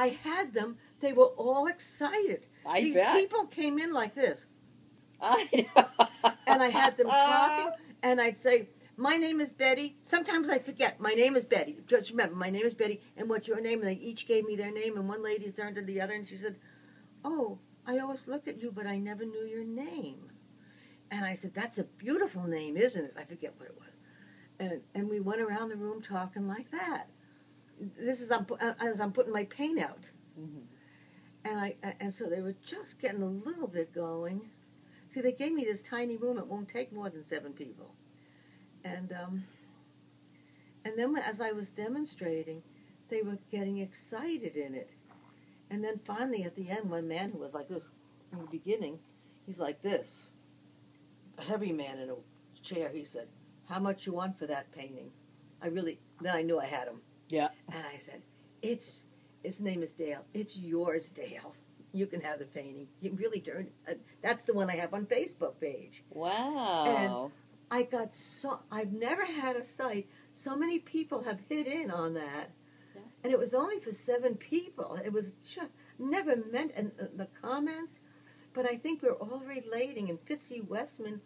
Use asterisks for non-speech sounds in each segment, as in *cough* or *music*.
I had them. They were all excited. I These bet. people came in like this, I know. and I had them *laughs* uh-huh. talking, and I'd say, "My name is Betty." Sometimes I forget. My name is Betty. Just remember, my name is Betty, and what's your name? And they each gave me their name, and one lady turned to the other, and she said, "Oh, I always looked at you, but I never knew your name." And I said, "That's a beautiful name, isn't it?" I forget what it was, and and we went around the room talking like that. This is I'm, uh, as I'm putting my paint out Mhm. and I and so they were just getting a little bit going. See, they gave me this tiny room; it won't take more than seven people. And um, and then as I was demonstrating, they were getting excited in it. And then finally, at the end, one man who was like this in the beginning, he's like this, a heavy man in a chair. He said, "How much you want for that painting?" I really then I knew I had him. Yeah. And I said, "It's his name is Dale. It's yours, Dale. You can have the painting. You really turned. Uh, that's the one I have on Facebook page. Wow. And I got so. I've never had a site. So many people have hit in on that, Yeah. and it was only for seven people. It was just never meant. And uh, the comments, but I think we're all relating. And Fitzy Westman,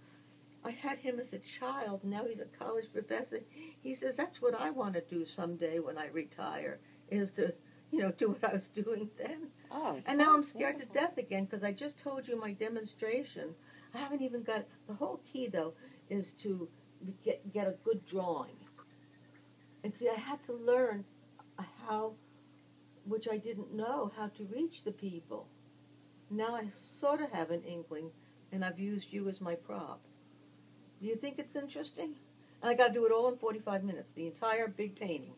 I had him as a child. Now he's a college professor. He says that's what I want to do someday when I retire. Is to you know do what I was doing then. oh, And now I'm scared to death again because I just told you my demonstration. I haven't even got the whole key though is to get get a good drawing. And see, I had to learn how, which I didn't know, how to reach the people. Now I sort of have an inkling, and I've used you as my prop. Do you think it's interesting? And I got to do it all in 45 minutes, the entire big painting.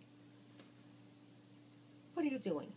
What are you doing?